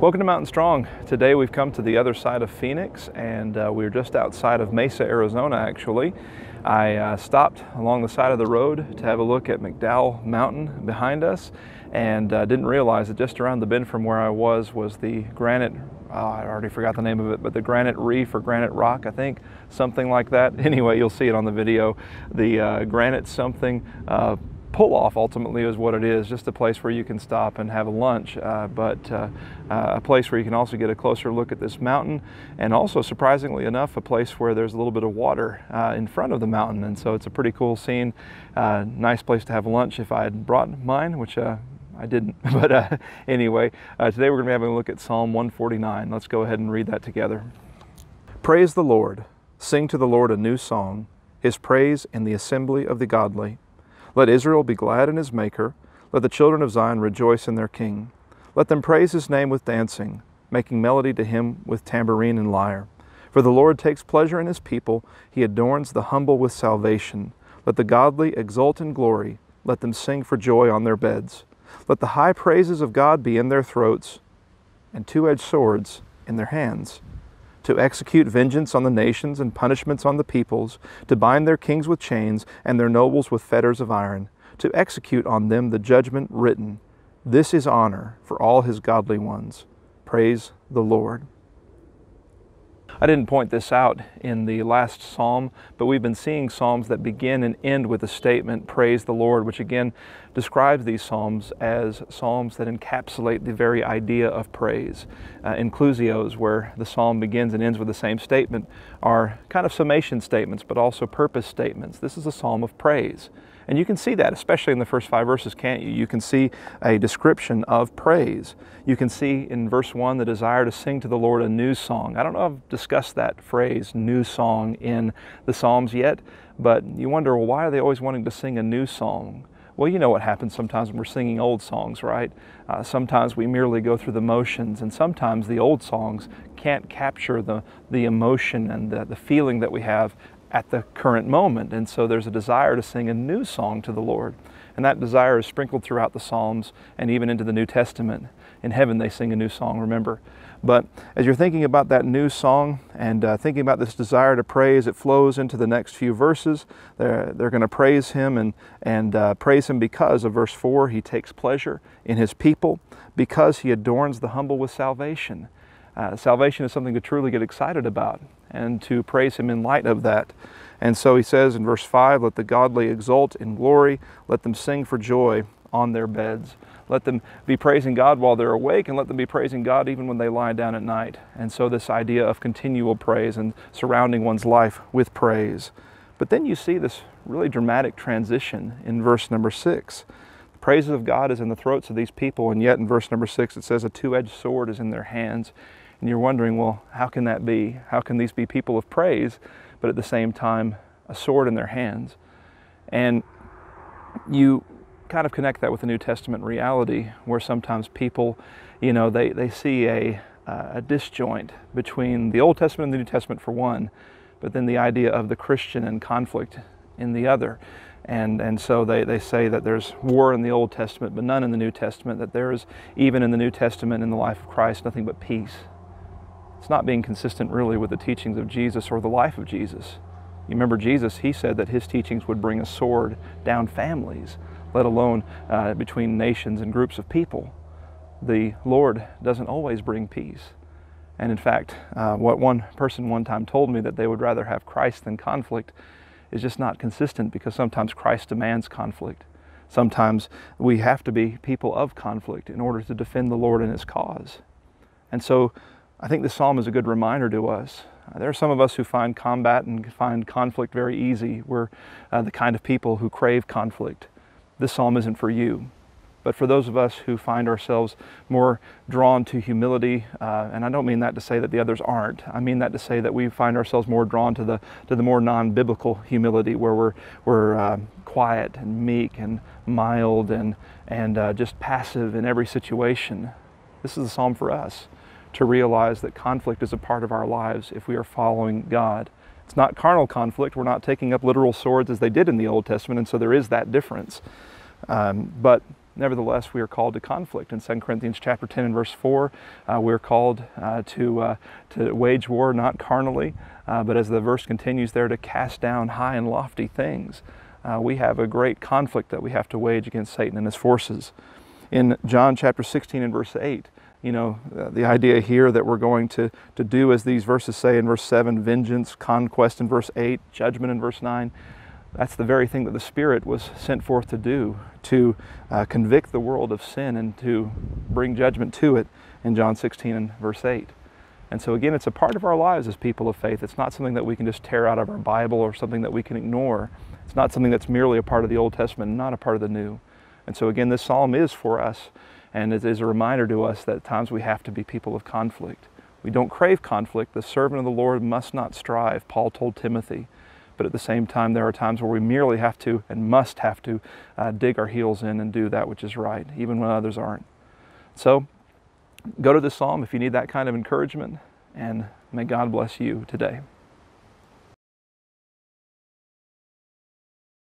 Welcome to Mountain Strong. Today we've come to the other side of Phoenix and uh, we're just outside of Mesa, Arizona actually. I uh, stopped along the side of the road to have a look at McDowell Mountain behind us and uh, didn't realize that just around the bend from where I was was the granite, uh, I already forgot the name of it, but the granite reef or granite rock, I think, something like that. Anyway, you'll see it on the video. The uh, granite something uh, pull off ultimately is what it is just a place where you can stop and have a lunch uh, but uh, uh, a place where you can also get a closer look at this mountain and also surprisingly enough a place where there's a little bit of water uh, in front of the mountain and so it's a pretty cool scene. Uh, nice place to have lunch if I had brought mine which uh, I didn't but anyway today we're going to be having a look at Psalm 149 let's go ahead and read that together. Praise the Lord. Sing to the Lord a new song. His praise in the assembly of the godly let Israel be glad in his Maker. Let the children of Zion rejoice in their King. Let them praise his name with dancing, making melody to him with tambourine and lyre. For the Lord takes pleasure in his people. He adorns the humble with salvation. Let the godly exult in glory. Let them sing for joy on their beds. Let the high praises of God be in their throats, and two edged swords in their hands to execute vengeance on the nations and punishments on the peoples, to bind their kings with chains and their nobles with fetters of iron, to execute on them the judgment written. This is honor for all his godly ones. Praise the Lord. I didn't point this out in the last psalm, but we've been seeing psalms that begin and end with a statement, Praise the Lord, which again describes these psalms as psalms that encapsulate the very idea of praise. Uh, inclusios, where the psalm begins and ends with the same statement, are kind of summation statements, but also purpose statements. This is a psalm of praise. And you can see that, especially in the first five verses, can't you? You can see a description of praise. You can see in verse 1 the desire to sing to the Lord a new song. I don't know if I've discussed that phrase, new song, in the Psalms yet, but you wonder, well, why are they always wanting to sing a new song? Well, you know what happens sometimes when we're singing old songs, right? Uh, sometimes we merely go through the motions, and sometimes the old songs can't capture the, the emotion and the, the feeling that we have at the current moment. And so there's a desire to sing a new song to the Lord. And that desire is sprinkled throughout the Psalms and even into the New Testament. In heaven, they sing a new song, remember. But as you're thinking about that new song and uh, thinking about this desire to praise, it flows into the next few verses. They're, they're going to praise Him and, and uh, praise Him because of verse 4 He takes pleasure in His people, because He adorns the humble with salvation. Uh, salvation is something to truly get excited about and to praise Him in light of that. And so he says in verse 5 Let the godly exult in glory, let them sing for joy on their beds. Let them be praising God while they're awake, and let them be praising God even when they lie down at night. And so, this idea of continual praise and surrounding one's life with praise. But then you see this really dramatic transition in verse number 6. The praises of God is in the throats of these people, and yet in verse number 6 it says, A two edged sword is in their hands. And you're wondering, well, how can that be? How can these be people of praise, but at the same time, a sword in their hands? And you kind of connect that with the New Testament reality where sometimes people, you know, they, they see a, uh, a disjoint between the Old Testament and the New Testament for one, but then the idea of the Christian and conflict in the other. And, and so they, they say that there's war in the Old Testament, but none in the New Testament, that there is, even in the New Testament, in the life of Christ, nothing but peace it's not being consistent really with the teachings of Jesus or the life of Jesus. You remember Jesus, he said that his teachings would bring a sword down families, let alone uh, between nations and groups of people. The Lord doesn't always bring peace. And in fact, uh, what one person one time told me that they would rather have Christ than conflict is just not consistent because sometimes Christ demands conflict. Sometimes we have to be people of conflict in order to defend the Lord and His cause. And so I think the psalm is a good reminder to us. Uh, there are some of us who find combat and find conflict very easy. We're uh, the kind of people who crave conflict. This psalm isn't for you. But for those of us who find ourselves more drawn to humility, uh, and I don't mean that to say that the others aren't. I mean that to say that we find ourselves more drawn to the to the more non-biblical humility, where we're we're uh, quiet and meek and mild and and uh, just passive in every situation. This is a psalm for us to realize that conflict is a part of our lives if we are following God. It's not carnal conflict. We're not taking up literal swords as they did in the Old Testament, and so there is that difference. Um, but Nevertheless, we are called to conflict. In 2 Corinthians chapter 10 and verse 4, uh, we're called uh, to, uh, to wage war not carnally, uh, but as the verse continues there, to cast down high and lofty things. Uh, we have a great conflict that we have to wage against Satan and his forces. In John chapter 16 and verse 8, you know, uh, the idea here that we're going to, to do as these verses say in verse 7, vengeance, conquest in verse 8, judgment in verse 9. That's the very thing that the Spirit was sent forth to do, to uh, convict the world of sin and to bring judgment to it in John 16 and verse 8. And so, again, it's a part of our lives as people of faith. It's not something that we can just tear out of our Bible or something that we can ignore. It's not something that's merely a part of the Old Testament, not a part of the New. And so, again, this psalm is for us, and it is a reminder to us that at times we have to be people of conflict. We don't crave conflict. The servant of the Lord must not strive, Paul told Timothy. But at the same time, there are times where we merely have to and must have to uh, dig our heels in and do that which is right, even when others aren't. So go to the psalm if you need that kind of encouragement, and may God bless you today.